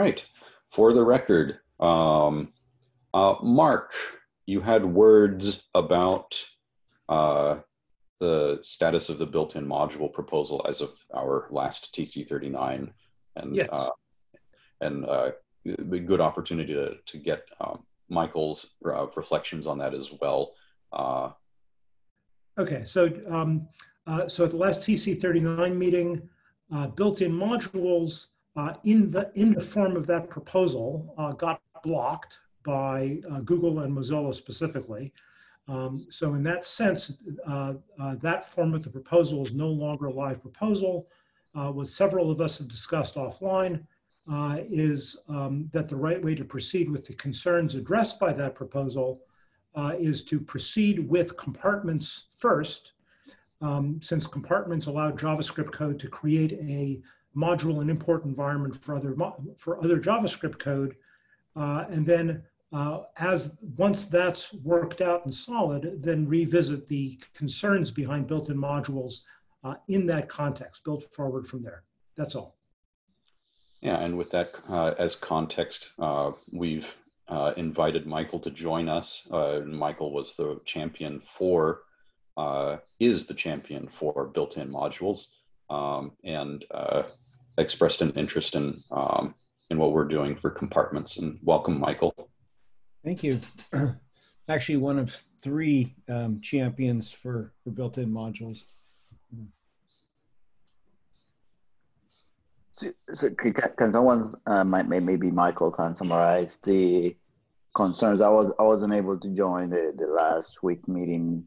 right. For the record, um, uh, Mark, you had words about uh, the status of the built-in module proposal as of our last TC39, and Yes. uh, and uh, a good opportunity to to get um, Michael's uh, reflections on that as well. Uh, Okay, so, um, uh, so at the last TC thirty-nine meeting, uh, built-in modules, uh, in the, in the form of that proposal, uh, got blocked by, uh, Google and Mozilla specifically. Um, so in that sense, uh, that form of the proposal is no longer a live proposal. What several of us have discussed offline, is, um, that the right way to proceed with the concerns addressed by that proposal is to proceed with compartments first, um, since compartments allow JavaScript code to create a module and import environment for other for other JavaScript code, uh, and then uh, as once that's worked out and solid, then revisit the concerns behind built-in modules uh, in that context, build forward from there. That's all. Yeah, and with that uh, as context, uh, we've uh, invited Michael to join us. Uh, Michael was the champion for, uh, is the champion for built-in modules, um, and uh, expressed an interest in um, in what we're doing for compartments. And welcome, Michael. Thank you. Actually, one of three um, champions for, for built-in modules. So, so can, can someone, uh, might, maybe Michael can summarize the concerns? I was I wasn't able to join the, the last week meeting.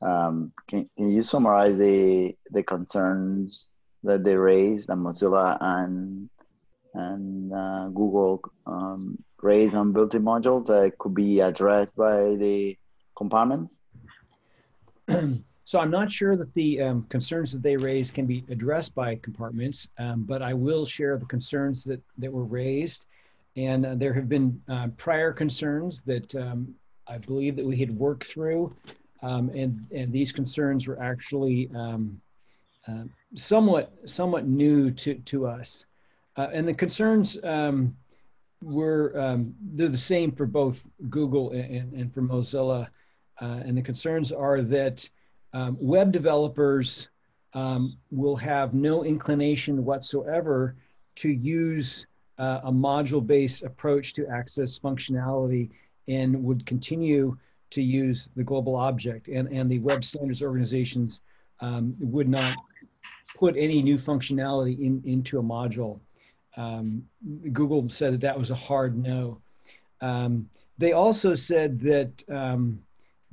Um, can, can you summarize the the concerns that they raised, that Mozilla and and uh, Google um, raised on built-in modules that could be addressed by the compartments? so I'm not sure that the um, concerns that they raised can be addressed by compartments, um, but I will share the concerns that, that were raised. And uh, there have been uh, prior concerns that um, I believe that we had worked through. Um, and, and these concerns were actually um, uh, somewhat, somewhat new to, to us. Uh, and the concerns um, were, um, they're the same for both Google and, and for Mozilla. Uh, and the concerns are that um, web developers um, will have no inclination whatsoever to use uh, a module-based approach to access functionality and would continue to use the global object. And, and the web standards organizations um, would not put any new functionality in, into a module. Um, Google said that that was a hard no. Um, they also said that um,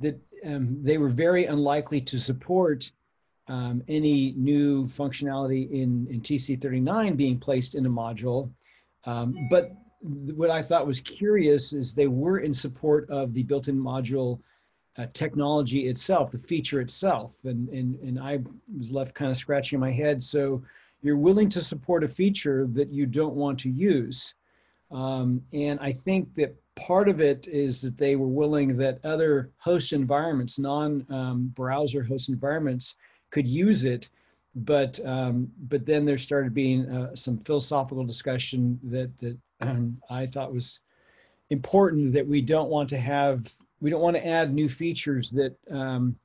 that um, they were very unlikely to support um, any new functionality in, in TC39 being placed in a module. Um, but what I thought was curious is they were in support of the built-in module uh, technology itself, the feature itself. And, and, and I was left kind of scratching my head. So you're willing to support a feature that you don't want to use. Um, and I think that part of it is that they were willing that other host environments, non-browser um, host environments, could use it. But um, but then there started being uh, some philosophical discussion that that um, I thought was important that we don't want to have we don't want to add new features that um,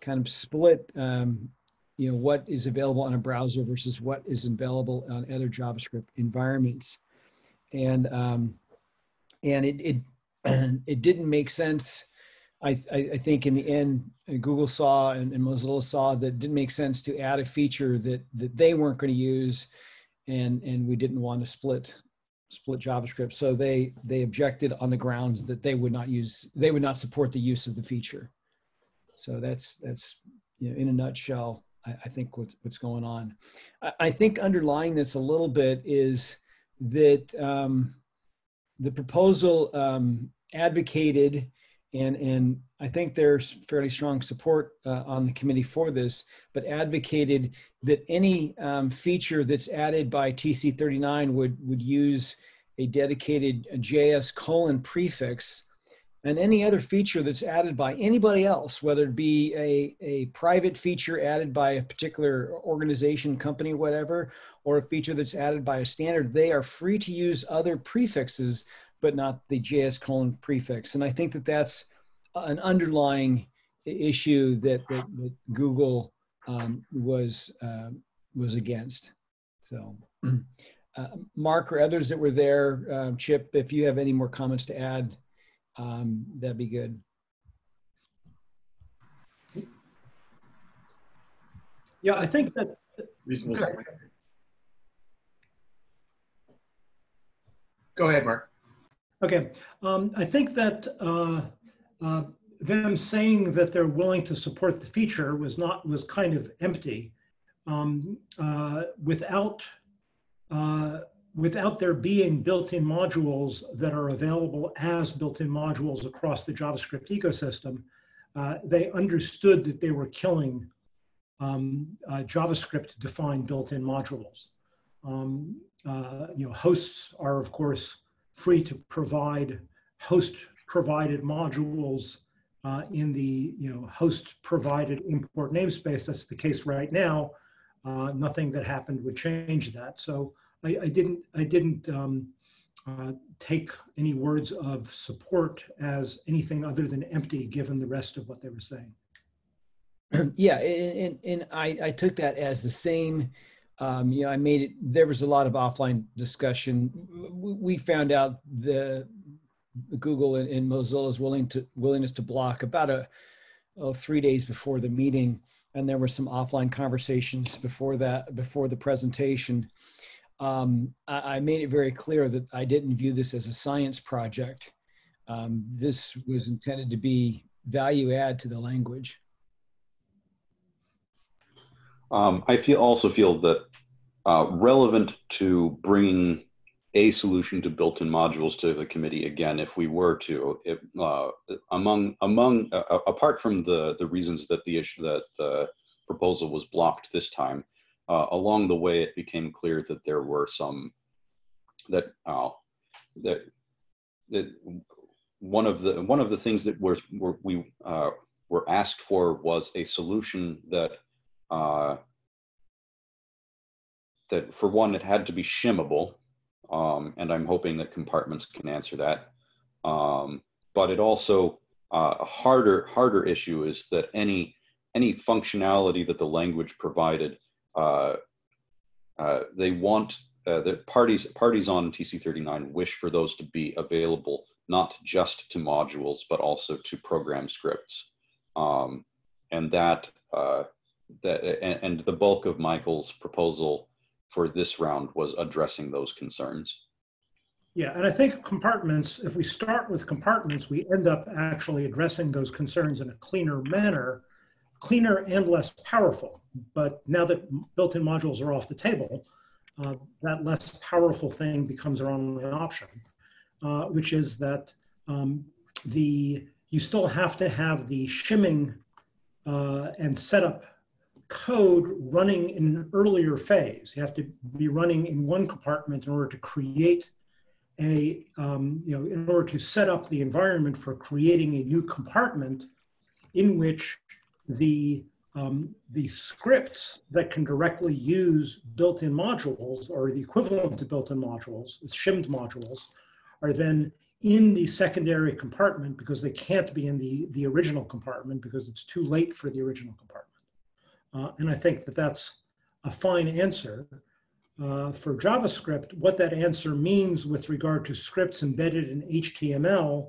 kind of split um, you know what is available on a browser versus what is available on other JavaScript environments, and um, and it it it didn't make sense. I, I, I think in the end, Google saw and, and, Mozilla saw that it didn't make sense to add a feature that that they weren't going to use, and and we didn't want to split split JavaScript. So they they objected on the grounds that they would not use they would not support the use of the feature. So that's that's you know, in a nutshell I, I think what's, what's going on. I, I, think underlying this a little bit is that um, the proposal um, advocated, and, and I think there's fairly strong support uh, on the committee for this, but advocated that any um, feature that's added by TC39 would, would use a dedicated JS colon prefix. And any other feature that's added by anybody else, whether it be a, a private feature added by a particular organization, company, whatever, or a feature that's added by a standard, they are free to use other prefixes, but not the JS colon prefix. And I think that that's an underlying issue that, that, that Google um, was uh, was against. So, uh, Mark or others that were there, uh, Chip, if you have any more comments to add, um, that'd be good. Yeah, I think that. Reasonable. Go ahead, Mark. Okay, um, I think that uh, uh, them saying that they're willing to support the feature was not was kind of empty. Um, uh, without uh, without there being built-in modules that are available as built-in modules across the JavaScript ecosystem, uh, they understood that they were killing um, uh, JavaScript-defined built-in modules. Um, you know, hosts are of course free to provide host-provided modules uh, in the you know host-provided import namespace. That's the case right now. Uh, nothing that happened would change that. So I, I didn't I didn't um, uh, take any words of support as anything other than empty, given the rest of what they were saying. yeah, and, and I, I took that as the same. Um, you know, I made it. There was a lot of offline discussion. We found out the Google and, and Mozilla's willing to willingness to block about a oh, three days before the meeting, and there were some offline conversations before that before the presentation. Um, I, I, made it very clear that I didn't view this as a science project. Um, this was intended to be value add to the language. Um, I feel also feel that uh, relevant to bringing a solution to built-in modules to the committee again if we were to if, uh, among among uh, apart from the the reasons that the issue that the proposal was blocked this time uh, along the way it became clear that there were some that uh, that that one of the one of the things that were, were we uh, were asked for was a solution that uh, that for one, it had to be shimmable, um, and I'm hoping that compartments can answer that. Um, but it also uh, a harder harder issue is that any any functionality that the language provided, uh, uh, they want uh, the parties parties on TC39 wish for those to be available not just to modules but also to program scripts, um, and that that and, and the bulk of Michael's proposal for this round was addressing those concerns. Yeah, and I think compartments, if we start with compartments, we end up actually addressing those concerns in a cleaner manner, cleaner and less powerful. But now that built-in modules are off the table, uh, that less powerful thing becomes our only option, uh, which is that um, the you still have to have the shimming uh, and setup code running in an earlier phase. You have to be running in one compartment in order to create a, um, you know, in order to set up the environment for creating a new compartment in which the, um, the scripts that can directly use built-in modules or the equivalent to built-in modules, shimmed modules, are then in the secondary compartment because they can't be in the, the original compartment because it's too late for the original compartment. Uh, and I think that that's a fine answer. Uh, for JavaScript, what that answer means with regard to scripts embedded in HTML,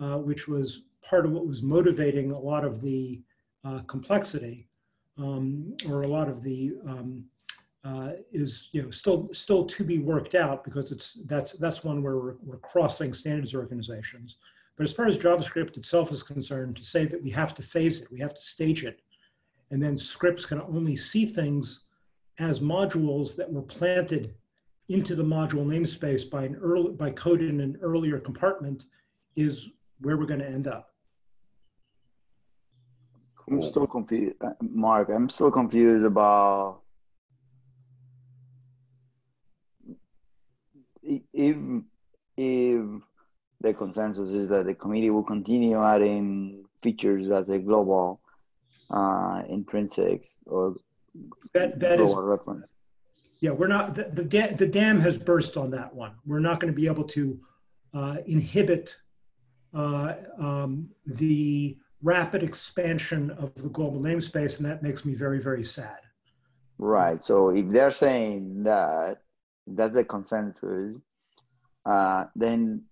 uh, which was part of what was motivating a lot of the uh, complexity, um, or a lot of the um, uh, is you know still still to be worked out because it's that's that's one where we're, we're crossing standards organizations. But as far as JavaScript itself is concerned, to say that we have to phase it, we have to stage it, and then scripts can only see things as modules that were planted into the module namespace by an early by code in an earlier compartment is where we're going to end up. I'm still confused, Mark. I'm still confused about if if the consensus is that the committee will continue adding features as a global uh, intrinsics or that that is reference. Yeah, we're not, the, the, the dam has burst on that one. We're not going to be able to uh, inhibit uh, um, the rapid expansion of the global namespace, and that makes me very, very sad. Right. So if they're saying that that's the consensus, uh, then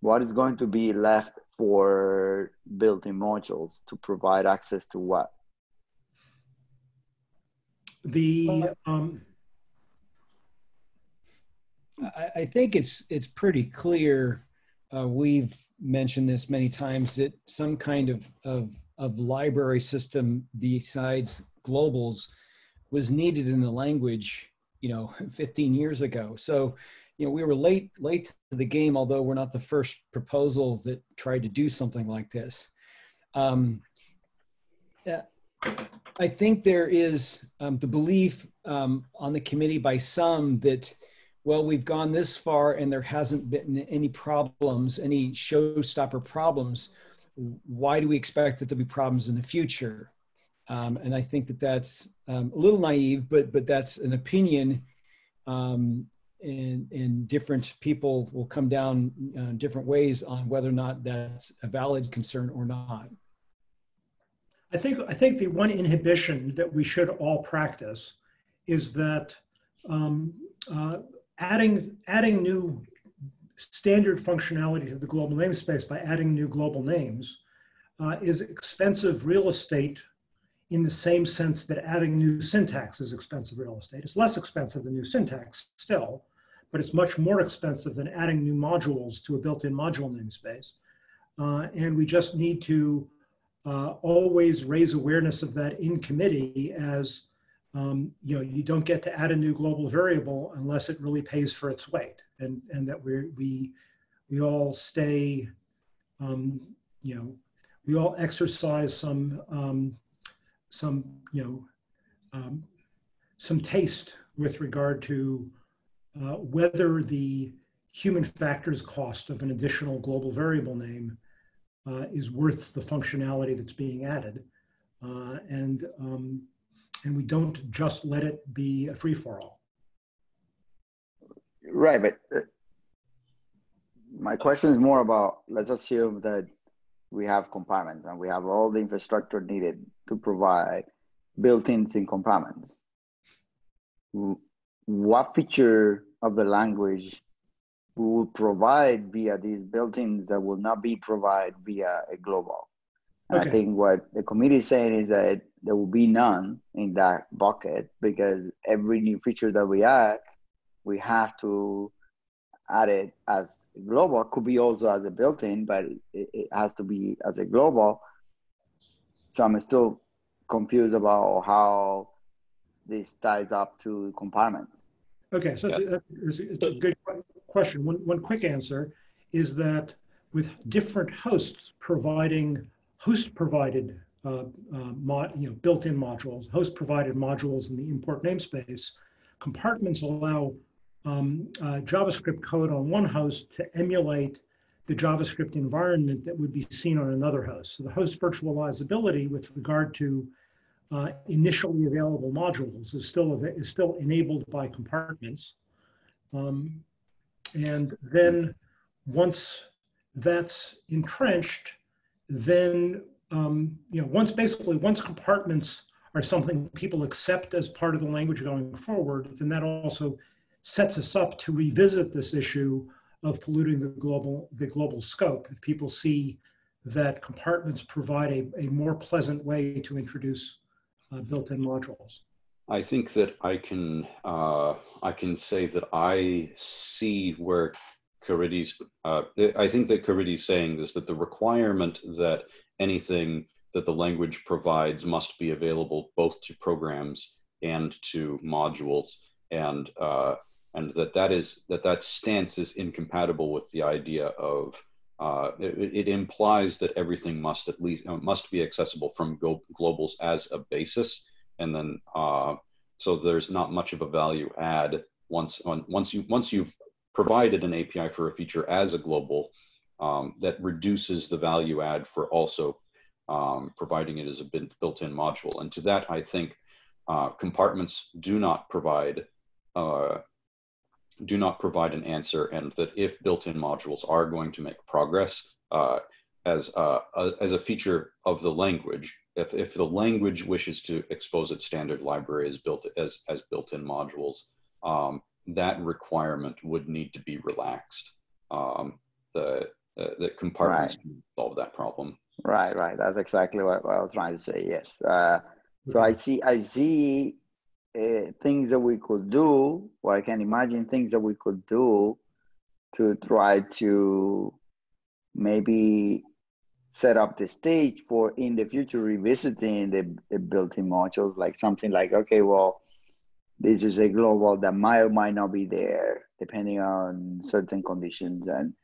what is going to be left for built-in modules to provide access to what? The, um, I, I think it's it's pretty clear. Uh, we've mentioned this many times that some kind of, of of library system besides globals was needed in the language, you know, 15 years ago. So, you know, we were late late to the game, although we're not the first proposal that tried to do something like this. Um, yeah, I think there is um, the belief um, on the committee by some that well, we've gone this far and there hasn't been any problems, any showstopper problems. Why do we expect that there'll be problems in the future? Um, and I think that that's um, a little naive, but but that's an opinion, um, and and different people will come down uh, different ways on whether or not that's a valid concern or not. I think I think the one inhibition that we should all practice is that um, uh, adding adding new standard functionality to the global namespace by adding new global names uh, is expensive real estate in the same sense that adding new syntax is expensive real estate. It's less expensive than new syntax still, but it's much more expensive than adding new modules to a built-in module namespace. Uh, and we just need to uh, always raise awareness of that in committee as um, you know, you don't get to add a new global variable unless it really pays for its weight, and and that we we we all stay, um, you know, we all exercise some um, some you know um, some taste with regard to uh, whether the human factors cost of an additional global variable name uh, is worth the functionality that's being added, uh, and um, and we don't just let it be a free for all. Right, but uh, my question is more about let's assume that we have compartments and we have all the infrastructure needed to provide built-ins in compartments. What feature of the language we will provide via these built-ins that will not be provided via a global? And okay. I think what the committee is saying is that there will be none in that bucket because every new feature that we add, we have to add it as global. Could be also as a built-in, but it, it has to be as a global. So I'm still confused about how this ties up to compartments. Okay, so yeah. it's, a, it's a good question. One, one quick answer is that with different hosts providing host provided uh, uh, mod, you know, built-in modules, host-provided modules in the import namespace. Compartments allow um, uh, JavaScript code on one host to emulate the JavaScript environment that would be seen on another host. So the host virtualizability with regard to uh, initially available modules is still is still enabled by compartments. Um, and then once that's entrenched, then um, you know, once basically, once compartments are something people accept as part of the language going forward, then that also sets us up to revisit this issue of polluting the global, the global scope. If people see that compartments provide a, a more pleasant way to introduce uh, built-in modules. I think that I can uh, I can say that I see where Caridy's. Uh, I think that Caridy's saying this that the requirement that anything that the language provides must be available both to programs and to modules and uh, and that that is that that stance is incompatible with the idea of uh, it, it, implies that everything must at least uh, must be accessible from go- globals as a basis and then uh, so there's not much of a value add once on, once you once you've provided an API for a feature as a global um, that reduces the value add for also um, providing it as a built-in module. And to that, I think uh, compartments do not provide do not provide an answer, and that if built-in modules are going to make progress uh, as uh, a, as a feature of the language, if, if the language wishes to expose its standard library as built as as built-in modules, um, that requirement would need to be relaxed. Um, the uh, the compartments right. can solve that problem. Right, right. That's exactly what, what I was trying to say. Yes. Uh, so I see, I see uh, things that we could do, or I can imagine things that we could do to try to maybe set up the stage for in the future revisiting the, the built-in modules, like something like, okay, well, this is a global that might or might not be there depending on certain conditions. And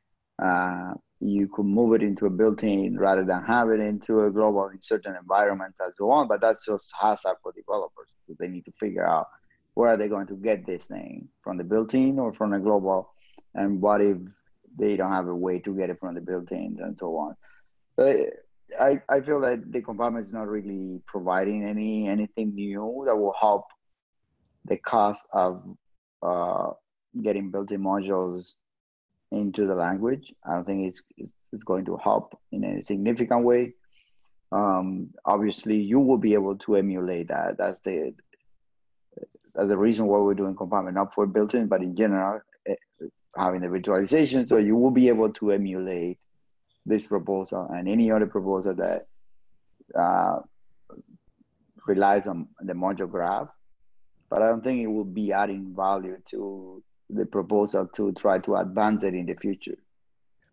uh, you could move it into a built-in rather than have it into a global in certain environments and so on. But that's just hazard for developers. They need to figure out where are they going to get this thing from the built-in or from a global, and what if they don't have a way to get it from the built-in and so on. But I, I feel that the compartment is not really providing any anything new that will help the cost of uh, getting built-in modules into the language. I don't think it's it's going to help in a significant way. Um, obviously, you will be able to emulate that. That's the that's the reason why we're doing compartment, not for built-in, but in general, eh, having the virtualization. So you will be able to emulate this proposal and any other proposal that uh, relies on the module graph. But I don't think it will be adding value to the proposal to try to advance it in the future?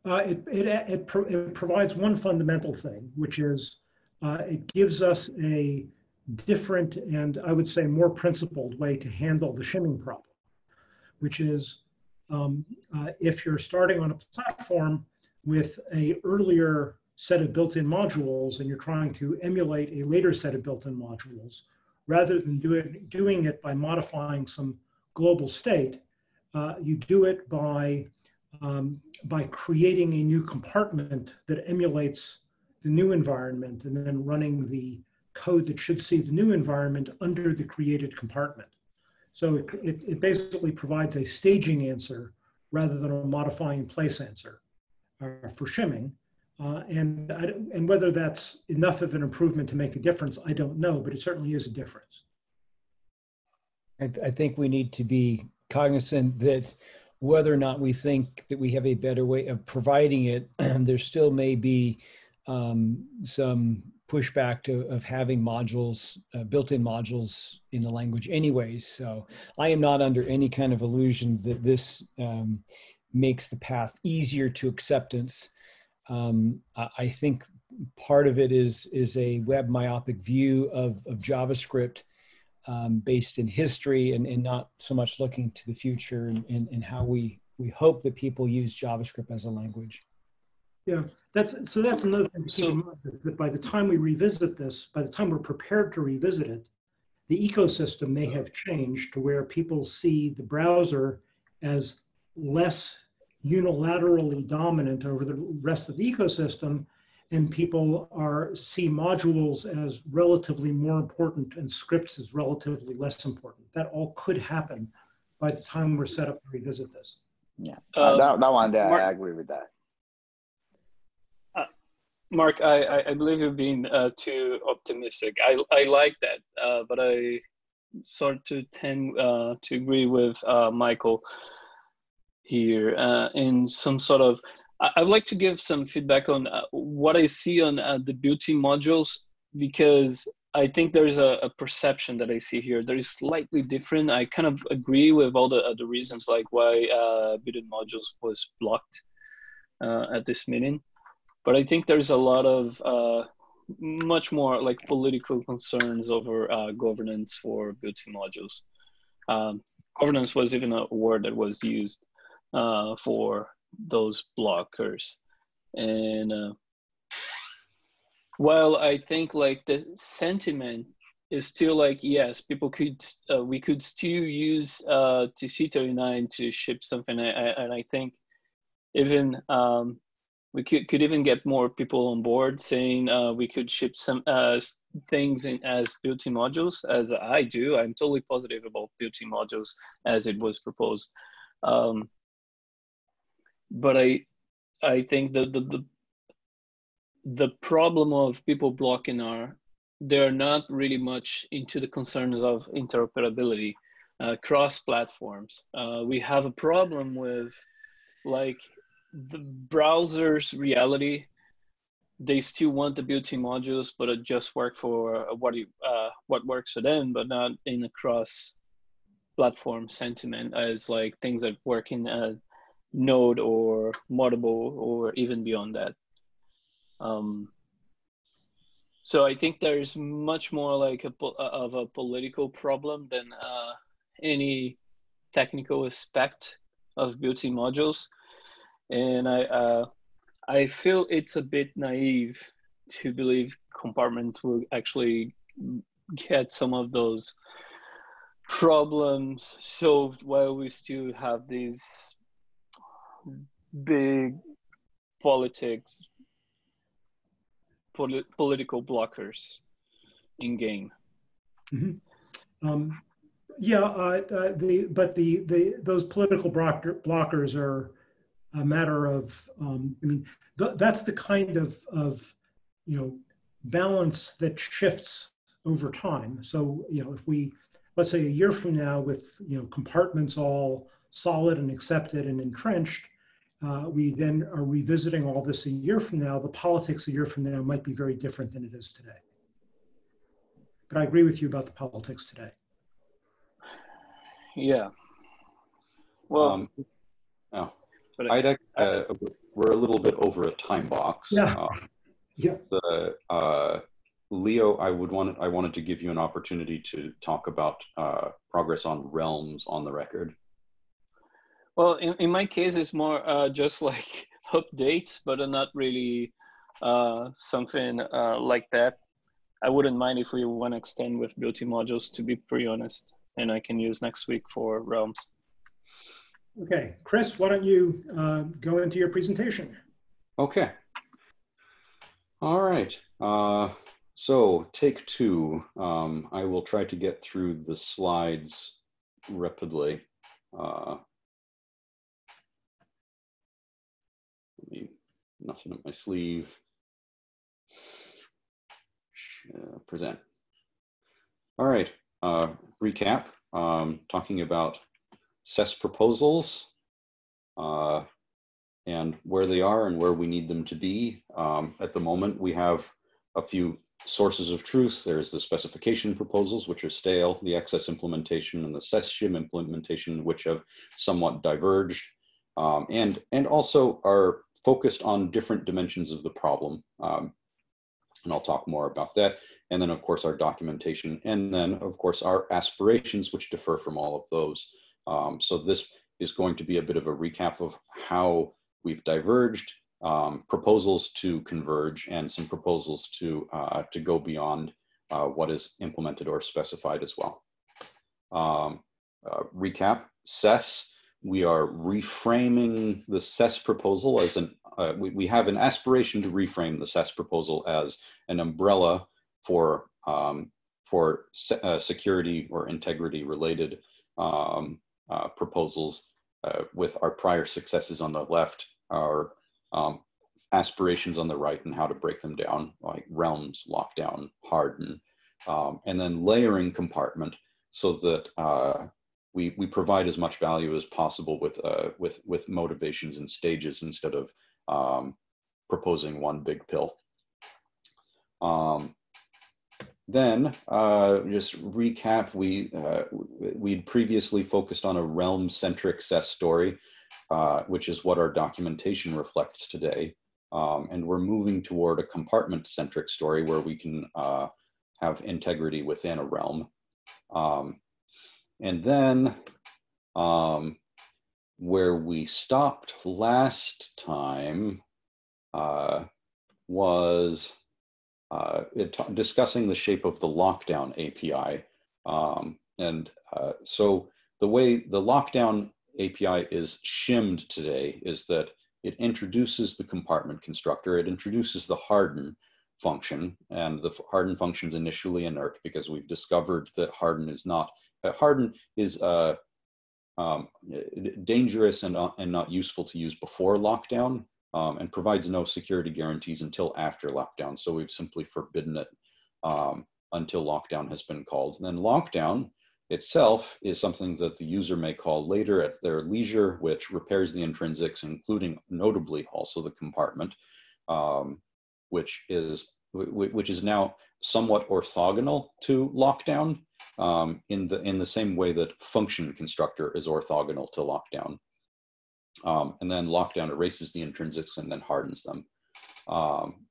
Uh, it, it, it, pro it, provides one fundamental thing, which is uh, it gives us a different and I would say more principled way to handle the shimming problem, which is um, uh, if you're starting on a platform with a earlier set of built-in modules and you're trying to emulate a later set of built-in modules, rather than do it, doing it by modifying some global state, uh, you do it by, um, by creating a new compartment that emulates the new environment and then running the code that should see the new environment under the created compartment. So it, it, it basically provides a staging answer rather than a modifying place answer uh, for shimming. Uh, and, and whether that's enough of an improvement to make a difference, I don't know, but it certainly is a difference. I, th I think we need to be cognizant that whether or not we think that we have a better way of providing it, there still may be um, some pushback to, of having modules, uh, built-in modules in the language anyways. So I am not under any kind of illusion that this um, makes the path easier to acceptance. Um, I, I, think part of it is, is a web myopic view of, of JavaScript um, based in history and, and not so much looking to the future and, and, and how we, we hope that people use JavaScript as a language. Yeah, that's, so that's another thing to keep so, in mind, that by the time we revisit this, by the time we're prepared to revisit it, the ecosystem may have changed to where people see the browser as less unilaterally dominant over the rest of the ecosystem and people are see modules as relatively more important and scripts as relatively less important. That all could happen by the time we're set up to revisit this. Yeah, uh, that, that one, there, Mark, I agree with that. Uh, Mark, I, I believe you've been uh, too optimistic. I, I like that, uh, but I sort of tend uh, to agree with uh, Michael here in some sort of I'd like to give some feedback on uh, what I see on uh, the built-in modules because I think there's a, a, perception that I see here that is slightly different. I kind of agree with all the, uh, the reasons like why uh, built-in modules was blocked uh, at this meeting, but I think there's a lot of uh, much more like political concerns over uh, governance for built-in modules. Um, governance was even a word that was used for those blockers. And uh, while I think like the sentiment is still like yes, people could uh, we could still use uh, TC39 to ship something, I, I, and I think even um, we could, could even get more people on board saying uh, we could ship some uh, things in as built-in modules as I do. I'm totally positive about built-in modules as it was proposed. Um, but I I think the, the the the problem of people blocking are they're not really much into the concerns of interoperability uh, cross platforms. Uh, we have a problem with like the browser's reality they still want the built-in modules, but it just work for what you, uh, what works for them, but not in a cross-platform sentiment as like things that work in Node or Moddable or even beyond that. Um, so I think there's much more like a of a political problem than uh, any technical aspect of built-in modules, and I. Uh, I feel it's a bit naive to believe compartment will actually get some of those problems solved while we still have these big politics polit- political blockers in game mm-hmm. um, yeah uh, uh, the but the the those political blocker, blockers are a matter of, um, I mean, th that's the kind of, of, you know, balance that shifts over time. So, you know, if we, let's say a year from now with, you know, compartments all solid and accepted and entrenched, uh, we then are revisiting all this a year from now, the politics a year from now might be very different than it is today. But I agree with you about the politics today. Yeah. Well, um, oh. But IDEC, uh, we're a little bit over a time box. Yeah. Uh, yeah. The, uh, Leo, I would want I wanted to give you an opportunity to talk about uh, progress on realms on the record. Well, in, in my case, it's more uh, just like updates, but not really uh, something uh, like that. I wouldn't mind if we want to extend with built-in modules, to be pretty honest, and I can use next week for realms. Okay, Chris, why don't you uh, go into your presentation? Okay. All right. Uh, so take two. Um, I will try to get through the slides rapidly. Uh, nothing up my sleeve. Uh, present. All right. Uh, recap. Um, talking about SES proposals uh, and where they are and where we need them to be. Um, at the moment, we have a few sources of truth. There's the specification proposals, which are stale, the XS implementation and the SES-shim implementation, which have somewhat diverged, um, and, and also are focused on different dimensions of the problem. Um, and I'll talk more about that. And then, of course, our documentation, and then, of course, our aspirations, which differ from all of those. Um, so this is going to be a bit of a recap of how we've diverged, um, proposals to converge, and some proposals to, uh, to go beyond uh, what is implemented or specified as well. Um, uh, recap, SES, we are reframing the SES proposal as an, uh, we, we have an aspiration to reframe the SES proposal as an umbrella for, um, for se uh, security or integrity related um, uh, proposals uh, with our prior successes on the left, our um, aspirations on the right and how to break them down, like realms, lockdown, harden, um, and then layering compartment so that uh, we, we provide as much value as possible with, uh, with, with motivations and stages instead of um, proposing one big pill. Um, then, uh, just recap, we, uh, we'd previously focused on a realm-centric SES story, uh, which is what our documentation reflects today. Um, and we're moving toward a compartment-centric story where we can uh, have integrity within a realm. Um, and then um, where we stopped last time uh, was uh, it, discussing the shape of the lockdown API. Um, and uh, so the way the lockdown API is shimmed today is that it introduces the compartment constructor, it introduces the harden, function, and the harden function is initially inert because we've discovered that harden is not harden is uh, um, dangerous and, uh, and not useful to use before lockdown um, and provides no security guarantees until after lockdown. So we've simply forbidden it um, until lockdown has been called. And then lockdown itself is something that the user may call later at their leisure, which repairs the intrinsics, including notably also the compartment, um, which is which is now somewhat orthogonal to lockdown um, in the in the same way that function constructor is orthogonal to lockdown. Um, and then lockdown erases the intrinsics and then hardens them. Um,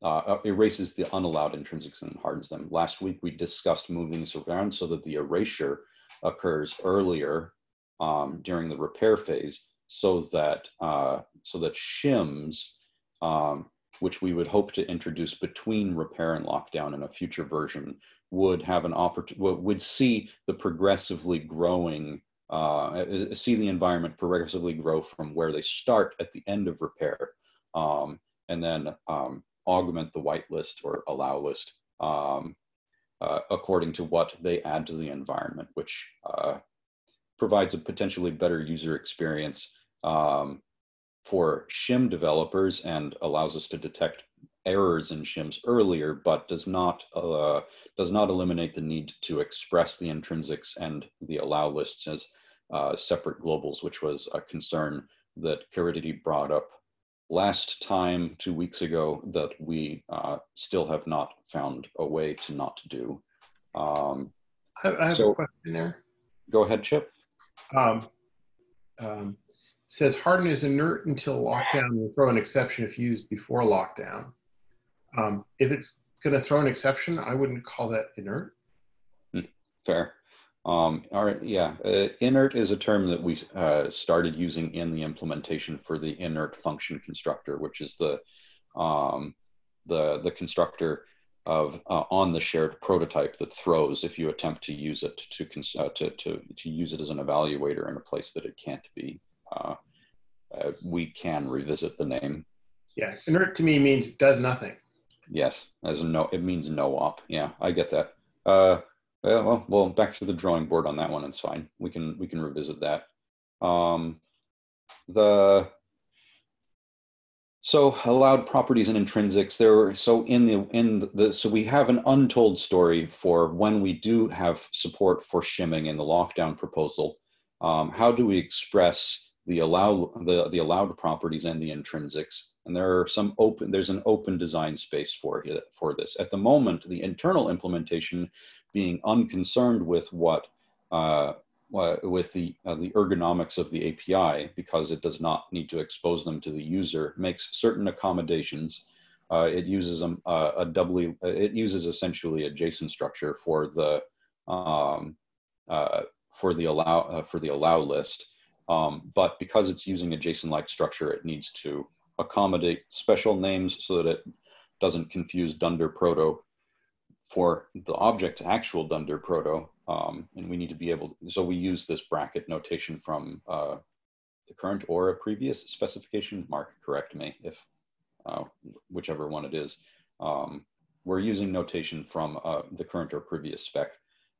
uh, uh, erases the unallowed intrinsics and hardens them. Last week we discussed moving this around so that the erasure occurs earlier um, during the repair phase, so that uh, so that shims, um, which we would hope to introduce between repair and lockdown in a future version, would have an opportunity would see the progressively growing uh, see the environment progressively grow from where they start at the end of repair, um, and then um, augment the whitelist or allow list um, uh, according to what they add to the environment, which uh, provides a potentially better user experience um, for shim developers and allows us to detect errors in shims earlier, but does not uh, does not eliminate the need to express the intrinsics and the allow lists as uh, separate globals, which was a concern that Caridy brought up last time, two weeks ago, that we uh, still have not found a way to not do. Um, I, I have so, a question there. Go ahead, Chip. Um, um, says harden is inert until lockdown. Will throw an exception if used before lockdown. Um, if it's going to throw an exception, I wouldn't call that inert. Hmm, fair. Um, all right, yeah, uh, inert is a term that we uh, started using in the implementation for the inert function constructor, which is the um, the the constructor of uh, on the shared prototype that throws if you attempt to use it to uh, to, to to use it as an evaluator in a place that it can't be. Uh, uh, we can revisit the name. Yeah, inert to me means does nothing. Yes, as a no, it means no op. Yeah, I get that. Yeah, well, well, back to the drawing board on that one. It's fine. We can we can revisit that. Um, the so allowed properties and intrinsics. There, so in the in the so we have an untold story for when we do have support for shimming in the lockdown proposal. Um, how do we express the allow the the allowed properties and the intrinsics? And there are some open. There's an open design space for for this. At the moment, the internal implementation being unconcerned with what uh, with the uh, the ergonomics of the API because it does not need to expose them to the user makes certain accommodations. Uh, it uses a, a doubly it uses essentially a JSON structure for the um, uh, for the allow uh, for the allow list. Um, but because it's using a JSON-like structure, it needs to accommodate special names so that it doesn't confuse Dunder Proto for the object actual dunder proto, um, and we need to be able, to, so we use this bracket notation from uh, the current or a previous specification. Mark, correct me if, uh, whichever one it is. Um, we're using notation from uh, the current or previous spec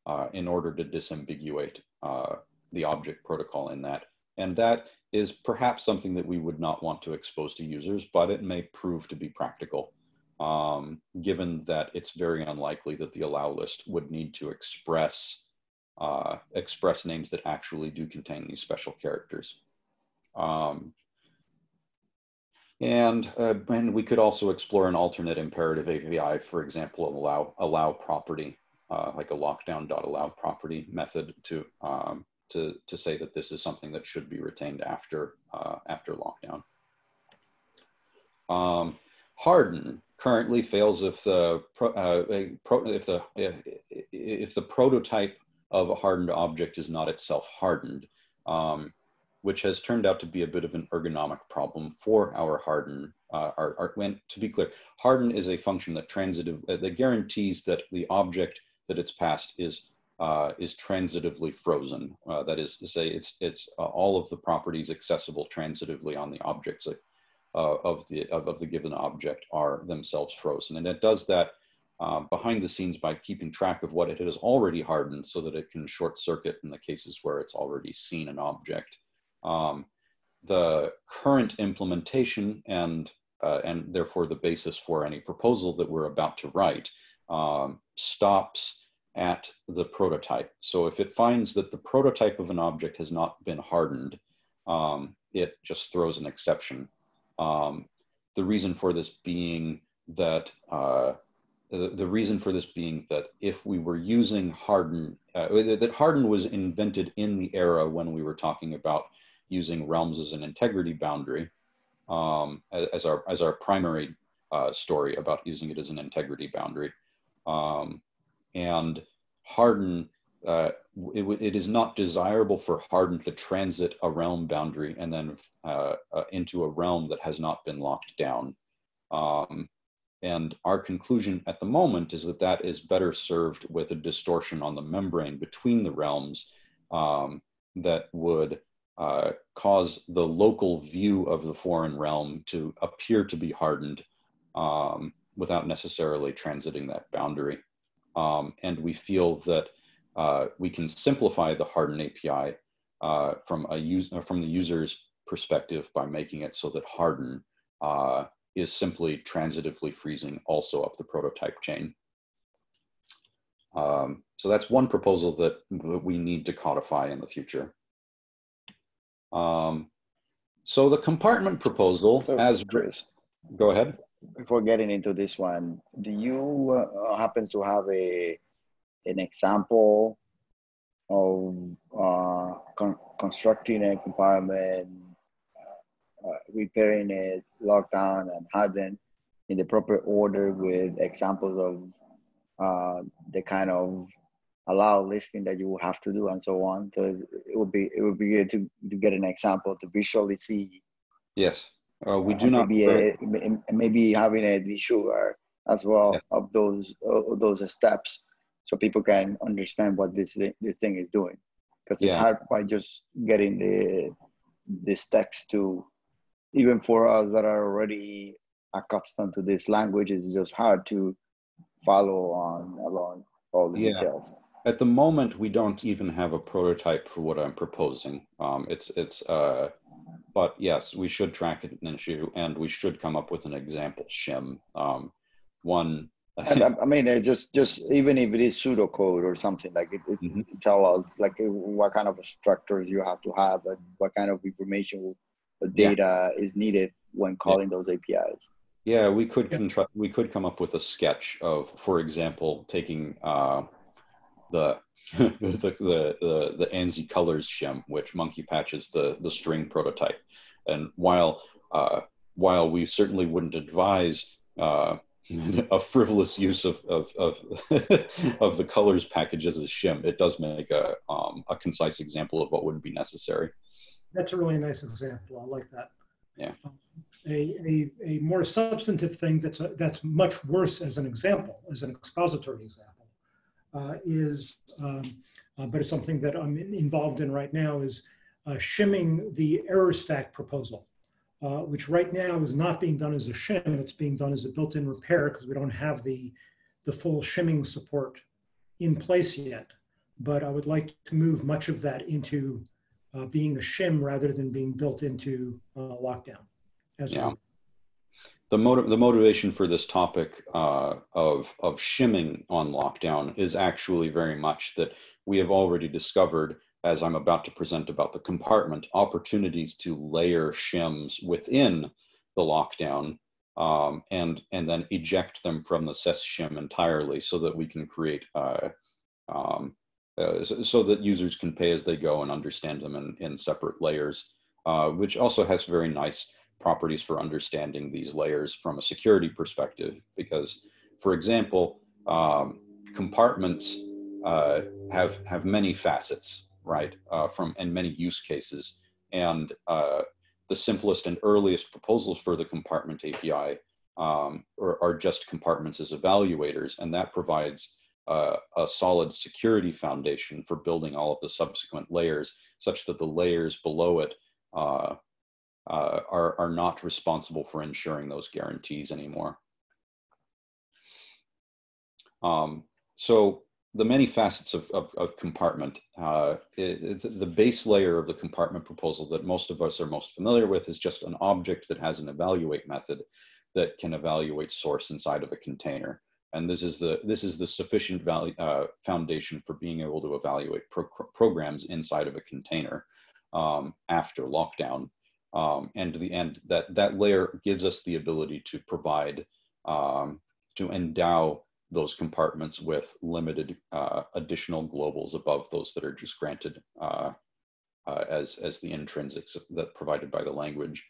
uh, in order to disambiguate uh, the object protocol in that. And that is perhaps something that we would not want to expose to users, but it may prove to be practical um, given that it's very unlikely that the allow list would need to express uh, express names that actually do contain these special characters. Um, and, uh, and we could also explore an alternate imperative API, for example, allow allow property, uh, like a lockdown.allow property method to um, to to say that this is something that should be retained after uh, after lockdown. Um, harden currently fails if the uh, if the if, if, the prototype of a hardened object is not itself hardened, um, which has turned out to be a bit of an ergonomic problem for our harden. Uh, our, our, to be clear, harden is a function that transitive that guarantees that the object that it's passed is uh, is transitively frozen. Uh, that is to say, it's it's uh, all of the properties accessible transitively on the objects uh, of the of, of, the given object are themselves frozen, and it does that uh, behind the scenes by keeping track of what it has already hardened, so that it can short circuit in the cases where it's already seen an object. Um, the current implementation and uh, and therefore the basis for any proposal that we're about to write um, stops at the prototype. So if it finds that the prototype of an object has not been hardened, um, it just throws an exception. Um, the reason for this being that uh, the, the, reason for this being that if we were using harden, uh, that harden was invented in the era when we were talking about using realms as an integrity boundary um, as our as our primary uh, story about using it as an integrity boundary. Um, and harden, uh, it, it is not desirable for harden to transit a realm boundary and then uh, uh, into a realm that has not been locked down. Um, and our conclusion at the moment is that that is better served with a distortion on the membrane between the realms um, that would uh, cause the local view of the foreign realm to appear to be hardened um, without necessarily transiting that boundary. Um, and we feel that uh, we can simplify the harden API uh, from a use, from the user's perspective by making it so that harden uh, is simply transitively freezing also up the prototype chain. Um, so that's one proposal that we need to codify in the future. Um, so the compartment proposal, so, as Chris, go ahead. Before getting into this one, do you uh, happen to have a an example of uh, con constructing a compartment, uh, uh repairing it, lockdown, and harden in the proper order with examples of uh, the kind of allow listing that you will have to do and so on. So it would be it would be good to, to get an example to visually see. Yes, uh, we do not. Maybe, a, maybe having a visual as well yeah. of those of those steps, so people can understand what this this thing is doing. Because it's yeah. hard by just getting the this text to even for us that are already accustomed to this language, it's just hard to follow on along all the yeah. details at the moment we don't even have a prototype for what I'm proposing. Um, it's it's uh, but yes, we should track it an issue, and we should come up with an example shim. Um, one. and I, I mean, just just even if it is pseudocode or something like it, it mm-hmm. tell us like what kind of structures you have to have and what kind of information, the data yeah. is needed when calling yeah. those APIs. Yeah, we could yeah. we could come up with a sketch of, for example, taking uh, the the, the, the, the ANSI colors shim, which Monkey Patches the, the string prototype. And while, uh, while we certainly wouldn't advise uh, a frivolous use of, of, of, of the colors package as a shim, it does make a, um, a concise example of what would be necessary. That's a really nice example. I like that. Yeah. Um, a, a, a more substantive thing that's, a, that's much worse as an example, as an expository example uh, is, um, uh, but it's something that I'm involved in right now, is shimming the error stack proposal, which right now is not being done as a shim, it's being done as a built-in repair because we don't have the, the full shimming support in place yet. But I would like to move much of that into uh, being a shim rather than being built into uh, lockdown. As yeah the, motiv- the motivation for this topic uh, of, of shimming on lockdown is actually very much that we have already discovered, as I'm about to present about the compartment, opportunities to layer shims within the lockdown um, and, and then eject them from the SES shim entirely so that we can create, uh, um, uh, so, so, that users can pay as they go and understand them in, in separate layers, uh, which also has very nice properties for understanding these layers from a security perspective. Because, for example, um, compartments uh, have have many facets, right? Uh, from and many use cases, and uh, the simplest and earliest proposals for the compartment API um, are, are, just compartments as evaluators, and that provides uh, a solid security foundation for building all of the subsequent layers, such that the layers below it uh, uh, are, are not responsible for ensuring those guarantees anymore. Um, so the many facets of, of, of compartment, uh, it, the base layer of the compartment proposal that most of us are most familiar with is just an object that has an evaluate method that can evaluate source inside of a container. And this is the, this is the sufficient value, uh, foundation for being able to evaluate pro programs inside of a container um, after lockdown. Um, and the end, that, that layer gives us the ability to provide, um, to endow those compartments with limited uh, additional globals above those that are just granted uh, uh, as, as the intrinsics that provided by the language.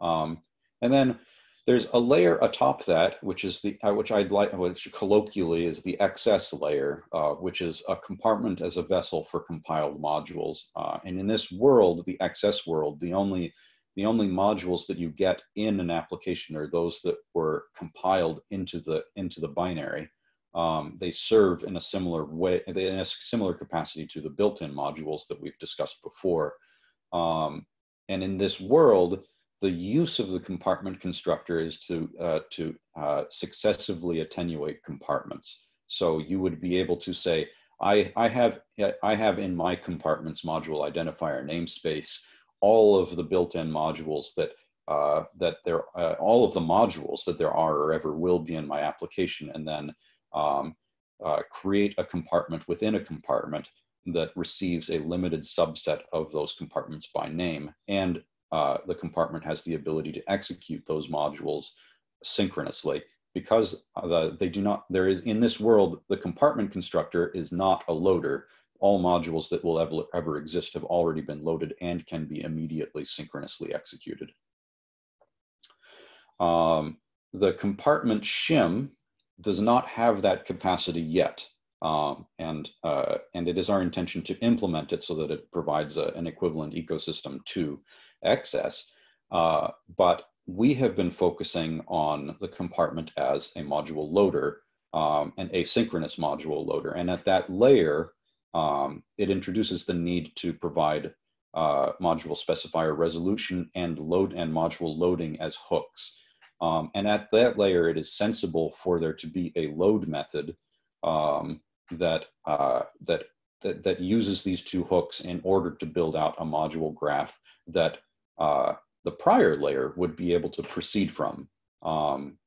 Um, and then there's a layer atop that, which is the, uh, which I'd like, which colloquially is the XS layer, uh, which is a compartment as a vessel for compiled modules. Uh, and in this world, the XS world, the only the only modules that you get in an application are those that were compiled into the into the binary um, they serve in a similar way, in a similar capacity to the built-in modules that we've discussed before. Um, and in this world, the use of the compartment constructor is to, uh, to uh, successively attenuate compartments. So you would be able to say, I, I, have, I have in my compartments module identifier namespace all of the built-in modules that uh, that there uh, all of the modules that there are or ever will be in my application, and then um, uh, create a compartment within a compartment that receives a limited subset of those compartments by name. And uh, the compartment has the ability to execute those modules synchronously because the, they do not, there is in this world, the compartment constructor is not a loader. All modules that will ever, ever exist have already been loaded and can be immediately synchronously executed. Um, the compartment shim does not have that capacity yet. Um, and, uh, and it is our intention to implement it so that it provides a, an equivalent ecosystem to XS. Uh, but we have been focusing on the compartment as a module loader, um, an asynchronous module loader. And at that layer, um, it introduces the need to provide uh, module specifier resolution and load and module loading as hooks. Um, and at that layer, it is sensible for there to be a load method um, that, uh, that, that, that uses these two hooks in order to build out a module graph that uh, the prior layer would be able to proceed from. Um,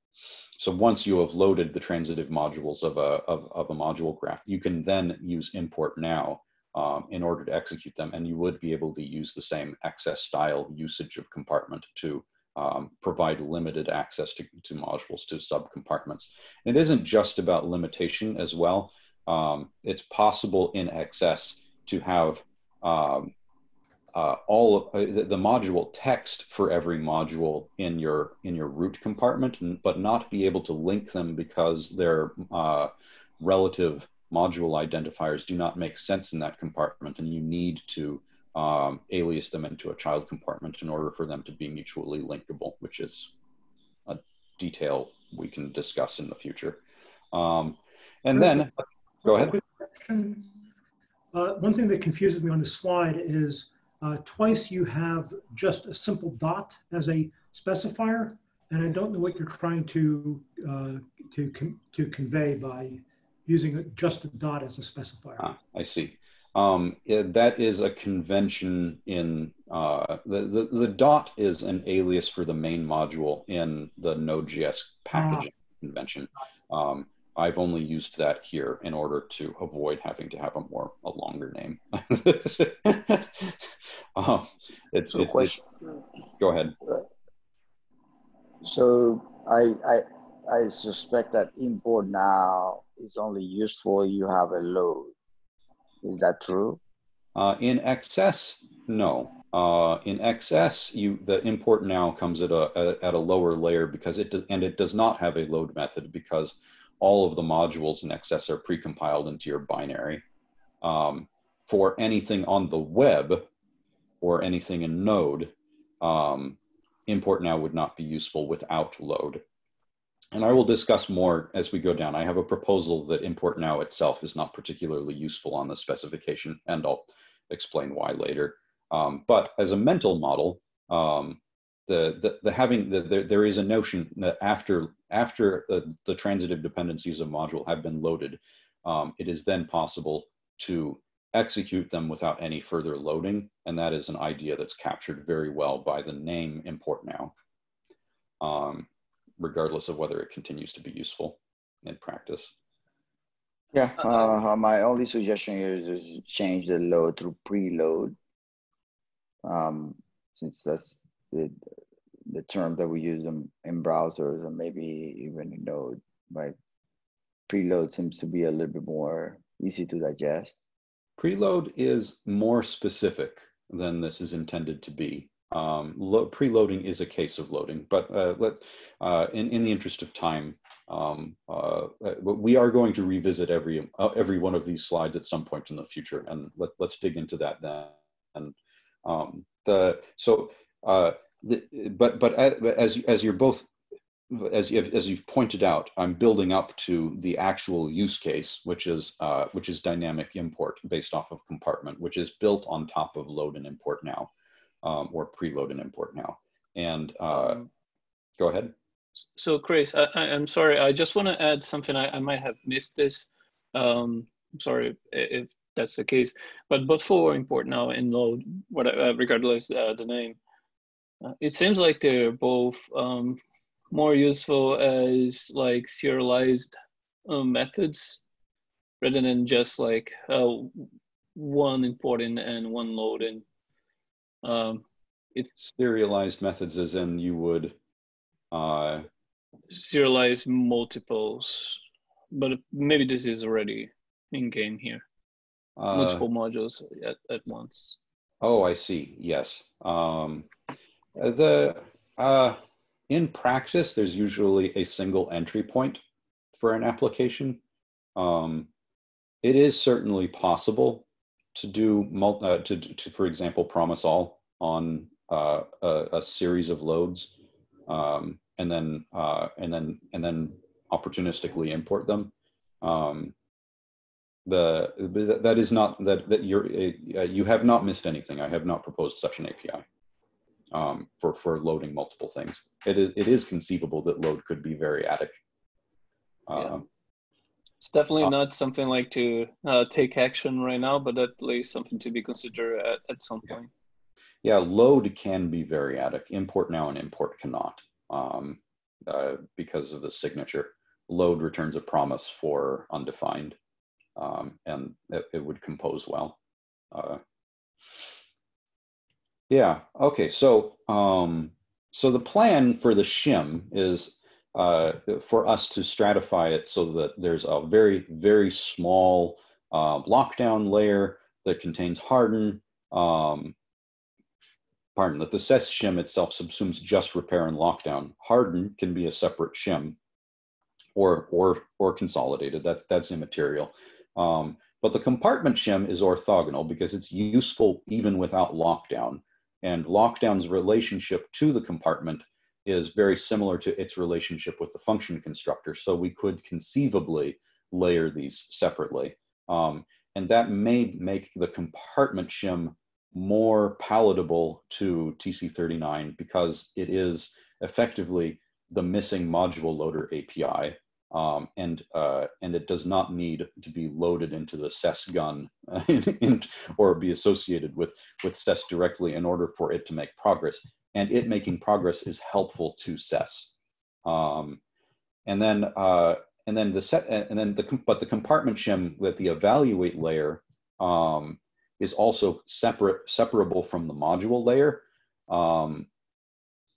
so once you have loaded the transitive modules of a, of, of a module graph, you can then use import now um, in order to execute them. And you would be able to use the same XS style usage of compartment to um, provide limited access to, to modules to subcompartments. It isn't just about limitation as well. Um, it's possible in XS to have um, uh, all of, uh, the, the, module text for every module in your in your root compartment, but not be able to link them because their uh, relative module identifiers do not make sense in that compartment, and you need to um, alias them into a child compartment in order for them to be mutually linkable, which is a detail we can discuss in the future. Um, and then, go ahead. Uh, one thing that confuses me on the slide is uh, twice you have just a simple dot as a specifier, and I don't know what you're trying to uh, to to convey by using just a dot as a specifier. Ah, I see. Um, it, that is a convention in uh, the, the, the dot is an alias for the main module in the Node.js packaging ah. convention. Um, I've only used that here in order to avoid having to have a more a longer name. um, it's, so it's, it's, go ahead. So I, I I suspect that import now is only useful you have a load. Is that true? Uh, in XS, no. Uh, in XS, you the import now comes at a, a, at a lower layer because it does, and it does not have a load method because all of the modules in XS are precompiled into your binary. Um, for anything on the web or anything in Node, um, import now would not be useful without load. And I will discuss more as we go down. I have a proposal that import now itself is not particularly useful on the specification, and I'll explain why later. Um, but as a mental model, um, the, the, the having the, the, there is a notion that after after the, the transitive dependencies of module have been loaded, um, it is then possible to execute them without any further loading. And that is an idea that's captured very well by the name import now, um, regardless of whether it continues to be useful in practice. Yeah, Uh, uh, my only suggestion here is, is change the load to preload. Um, since that's the, the term that we use in, in browsers and maybe even in Node, but preload seems to be a little bit more easy to digest. Preload is more specific than this is intended to be. Um, lo- preloading is a case of loading, but uh, let, uh, in, in the interest of time, um, uh, uh, we are going to revisit every uh, every one of these slides at some point in the future, and let, let's dig into that then. And um, the so, uh, the, but but as as you're both as as you've pointed out, I'm building up to the actual use case, which is uh, which is dynamic import based off of compartment, which is built on top of load and import now, um, or preload and import now. And uh, Um, go ahead. So Kris, I, I'm sorry, I just want to add something. I, I might have missed this. Um, I'm sorry if that's the case, but before import now and load, whatever, regardless uh, the name, uh, it seems like they're both um, more useful as like serialized um, methods rather than just like uh, one importing and one loading. Um, it's Serialized methods, as in you would. Uh, serialize multiples, but maybe this is already in game here. uh, Multiple modules at, at once. Oh, I see. Yes. Um, the uh, in practice, there's usually a single entry point for an application. Um, it is certainly possible to do mul- uh, to, to, for example, promise all on uh, a, a series of loads, um, and then uh, and then and then opportunistically import them. Um, the that- that is not that that you're uh, you have not missed anything. I have not proposed such an API um, for for loading multiple things. It is it is conceivable that load could be variadic. Yeah. It's definitely Uh, not something like to uh, take action right now, but at least something to be considered at, at some Yeah. point. yeah, load can be variadic. Import now and import cannot um, uh, because of the signature. Load returns a promise for undefined, um, and it, it would compose well. Uh, yeah. Okay. So, um, so the plan for the shim is uh, for us to stratify it so that there's a very, very small uh, lockdown layer that contains harden. Um, pardon, that the SES shim itself subsumes just repair and lockdown. Harden can be a separate shim or or or consolidated. That's that's immaterial. Um, but the compartment shim is orthogonal because it's useful even without lockdown. And lockdown's relationship to the compartment is very similar to its relationship with the function constructor. So we could conceivably layer these separately. Um, and that may make the compartment shim more palatable to TC39 because it is effectively the missing module loader API. Um, and uh, and it does not need to be loaded into the SES gun in, in, or be associated with with SES directly in order for it to make progress. And it making progress is helpful to SES. Um, and then uh, and then the set and then the but the compartment shim with the evaluate layer um, is also separate separable from the module layer. Um,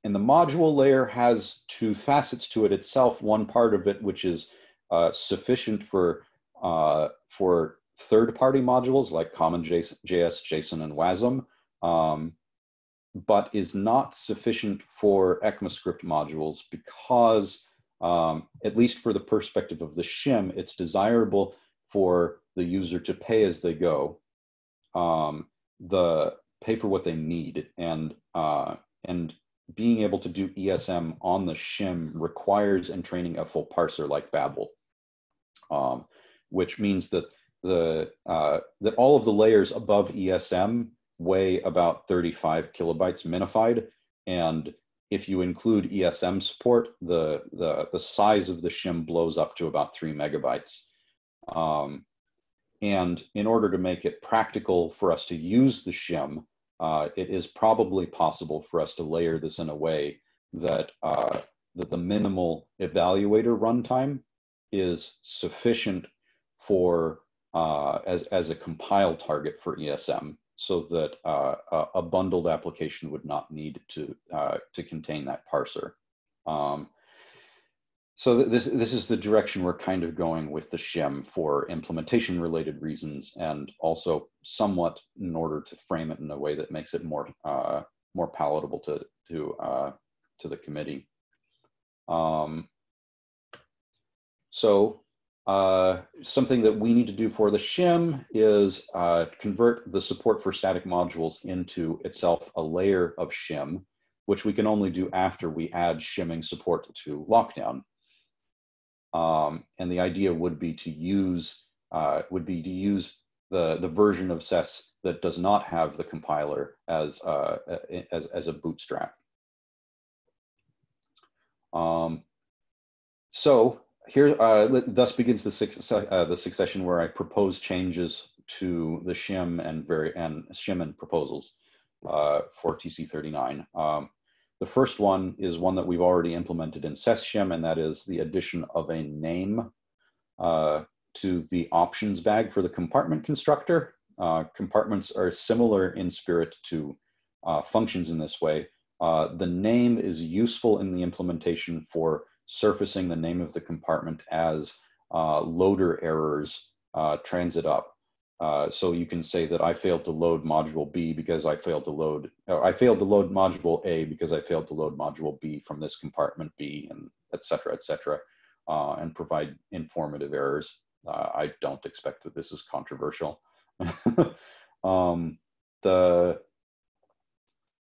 and the module layer has two facets to it itself. One part of it, which is uh, sufficient for uh, for third-party modules like CommonJS, JSON, and WASM, um, but is not sufficient for ECMAScript modules because, um, at least for the perspective of the shim, it's desirable for the user to pay as they go, um, the pay for what they need, and uh, and being able to do ESM on the shim requires and training a full parser like Babel, um, which means that the uh, that all of the layers above ESM weigh about 35 kilobytes minified, and if you include ESM support, the, the, the size of the shim blows up to about three megabytes. Um, and in order to make it practical for us to use the shim, uh, it is probably possible for us to layer this in a way that, uh, that the minimal evaluator runtime is sufficient for uh, as, as a compile target for ESM so that uh, a bundled application would not need to, uh, to contain that parser. Um, so this, this is the direction we're kind of going with the shim for implementation related reasons and also somewhat in order to frame it in a way that makes it more, uh, more palatable to, to, uh, to the committee. Um, so uh, something that we need to do for the shim is uh, convert the support for static modules into itself a layer of shim, which we can only do after we add shimming support to lockdown. Um, and the idea would be to use uh, would be to use the the version of SES that does not have the compiler as uh, as as a bootstrap. Um, so here, uh, thus begins the, uh, the succession where I propose changes to the shim and very and shim and proposals uh, for TC39. Um, the first one is one that we've already implemented in SES shim, and that is the addition of a name uh, to the options bag for the compartment constructor. Uh, compartments are similar in spirit to uh, functions in this way. The name is useful in the implementation for surfacing the name of the compartment as uh, loader errors uh, transit up. Uh, so you can say that I failed to load module B because I failed to load, I failed to load module A because I failed to load module B from this compartment B and et cetera, et cetera, uh, and provide informative errors. Uh, I don't expect that this is controversial. um, the,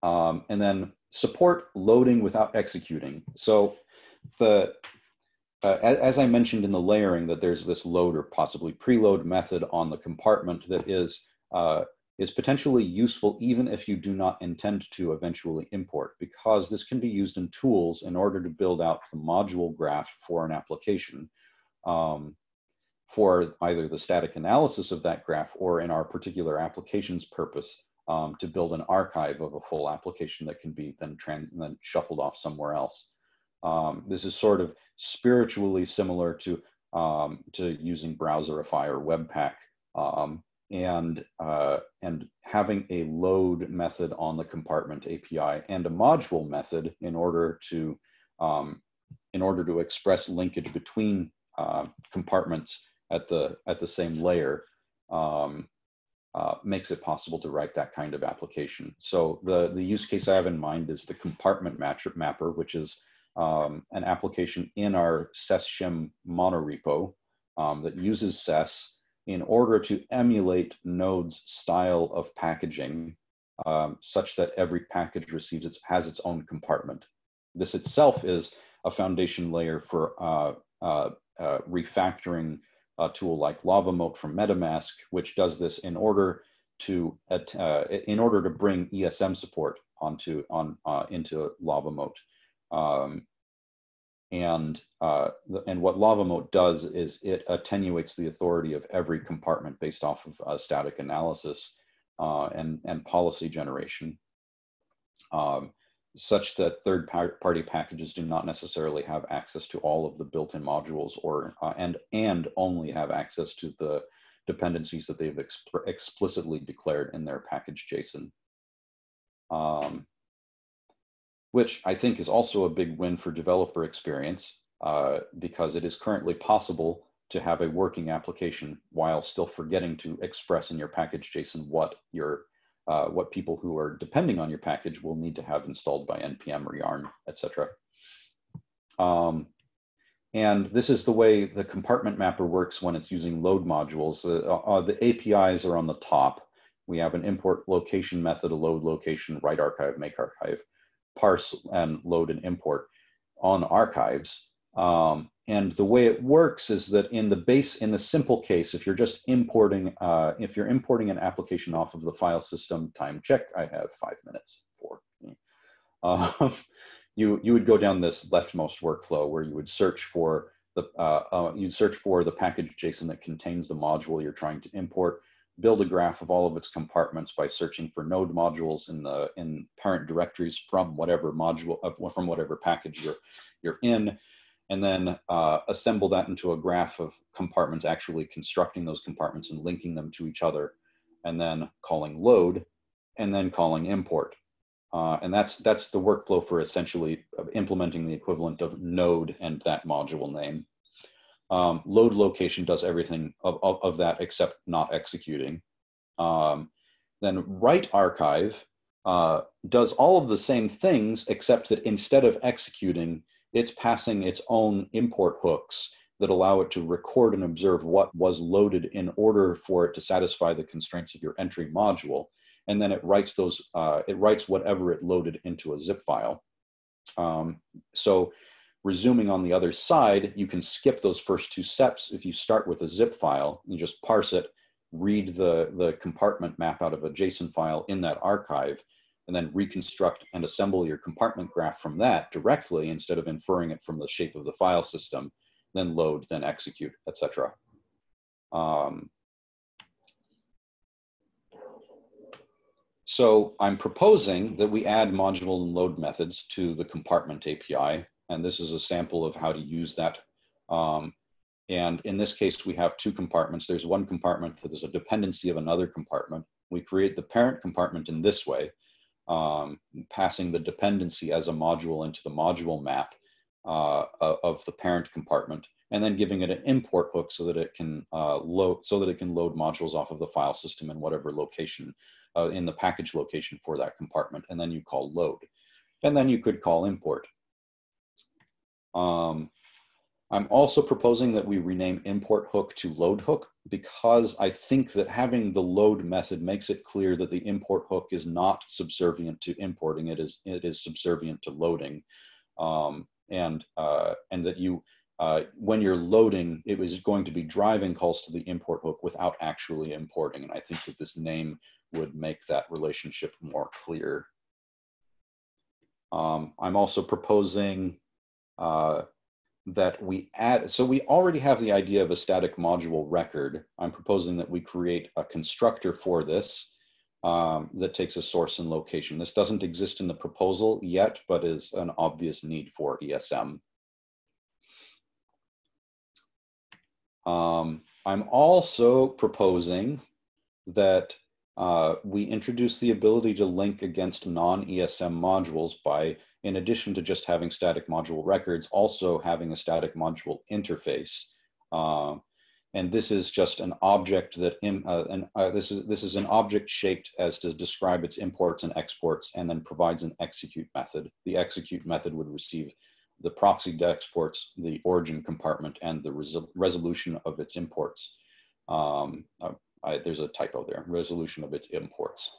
um, and then support loading without executing. So the uh, as I mentioned in the layering, that there's this load or possibly preload method on the compartment that is uh, is potentially useful even if you do not intend to eventually import, because this can be used in tools in order to build out the module graph for an application um, for either the static analysis of that graph or in our particular application's purpose um, to build an archive of a full application that can be then, trans then shuffled off somewhere else. Um, this is sort of spiritually similar to, um, to using Browserify or Webpack um, and, uh, and having a load method on the compartment API and a module method in order to, um, in order to express linkage between uh, compartments at the, at the same layer um, uh, makes it possible to write that kind of application. So the, the use case I have in mind is the compartment matcher, mapper, which is um, an application in our SES shim monorepo um, that uses SES in order to emulate Node's style of packaging um, such that every package receives its, has its own compartment. This itself is a foundation layer for uh, uh, uh, refactoring a tool like LavaMoat from MetaMask, which does this in order to uh, in order to bring ESM support onto on uh, into LavaMoat. Um, and uh, the, and what LavaMoat does is it attenuates the authority of every compartment based off of uh, static analysis uh, and and policy generation, um, such that third party packages do not necessarily have access to all of the built-in modules or uh, and and only have access to the dependencies that they've exp explicitly declared in their package JSON. Um, which I think is also a big win for developer experience uh, because it is currently possible to have a working application while still forgetting to express in your package JSON what your uh, what people who are depending on your package will need to have installed by npm or yarn, etc. Um, and this is the way the compartment mapper works when it's using load modules. Uh, the APIs are on the top. We have an import location method, a load location, write archive, make archive parse and load and import on archives. Um, and the way it works is that in the base, in the simple case, if you're just importing, uh, if you're importing an application off of the file system, time check, I have five minutes for. Uh, you you would go down this leftmost workflow where you would search for the uh, uh, you'd search for the package JSON that contains the module you're trying to import, build a graph of all of its compartments by searching for node modules in the in parent directories from whatever module from whatever package you're you're in, and then uh, assemble that into a graph of compartments, actually constructing those compartments and linking them to each other, and then calling load, and then calling import. Uh, and that's that's the workflow for essentially implementing the equivalent of node and that module name. Um, load location does everything of, of, of, that except not executing. Um, then write archive uh, does all of the same things except that instead of executing, it's passing its own import hooks that allow it to record and observe what was loaded in order for it to satisfy the constraints of your entry module and then it writes those, uh, it writes whatever it loaded into a zip file. Um, so resuming on the other side, you can skip those first two steps. If you start with a zip file, and just parse it, read the, the compartment map out of a JSON file in that archive, and then reconstruct and assemble your compartment graph from that directly instead of inferring it from the shape of the file system, then load, then execute, etc. Um, So I'm proposing that we add module and load methods to the compartment API. And this is a sample of how to use that. Um, and in this case, we have two compartments. There's one compartment that is a dependency of another compartment. We create the parent compartment in this way, um, passing the dependency as a module into the module map uh, of the parent compartment, and then giving it an import hook so that it can uh, load so that it can load modules off of the file system in whatever location uh, in the package location for that compartment, and then you call load. And then you could call import. Um, I'm also proposing that we rename import hook to load hook because I think that having the load method makes it clear that the import hook is not subservient to importing, it is, it is subservient to loading. Um, and, uh, and that you, uh, when you're loading, it was going to be driving calls to the import hook without actually importing. And I think that this name would make that relationship more clear. Um, I'm also proposing uh, that we add, so we already have the idea of a static module record. I'm proposing that we create a constructor for this um, that takes a source and location. This doesn't exist in the proposal yet, but is an obvious need for ESM. Um, I'm also proposing that uh, we introduce the ability to link against non-ESM modules by, in addition to just having static module records, also having a static module interface. Uh, and this is just an object that, in, uh, an, uh, this, is, this is an object shaped as to describe its imports and exports and then provides an execute method. The execute method would receive the proxy exports, the origin compartment, and the resolution of its imports. Um, uh, I, there's a typo there, resolution of its imports.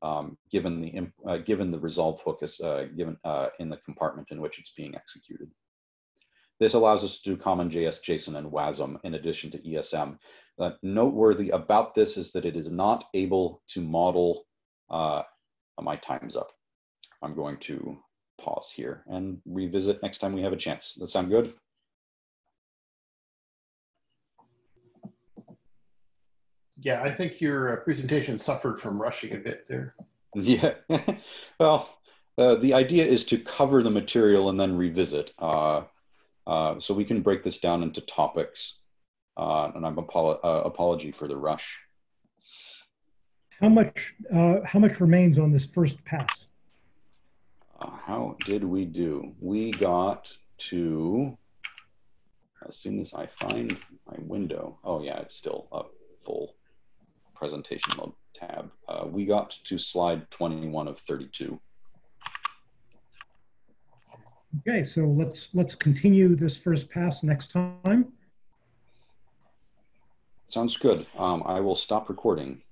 Um, given the uh, given the resolve focus uh, given uh, in the compartment in which it's being executed. This allows us to do CommonJS, JSON, and WASM in addition to ESM. Uh, noteworthy about this is that it is not able to model. Uh, my time's up. I'm going to pause here and revisit next time we have a chance. Does that sound good? Yeah, I think your uh, presentation suffered from rushing a bit there. Yeah, well, uh, the idea is to cover the material and then revisit. Uh, uh, so we can break this down into topics. Uh, and I'm apolo uh, apology for the rush. How much, how much remains on this first pass? how did we do? We got to, as soon as I find my window, oh yeah, it's still up full presentation mode tab. Uh, we got to slide 21 of 32. Okay, so let's let's continue this first pass next time. Sounds good. Um, I will stop recording.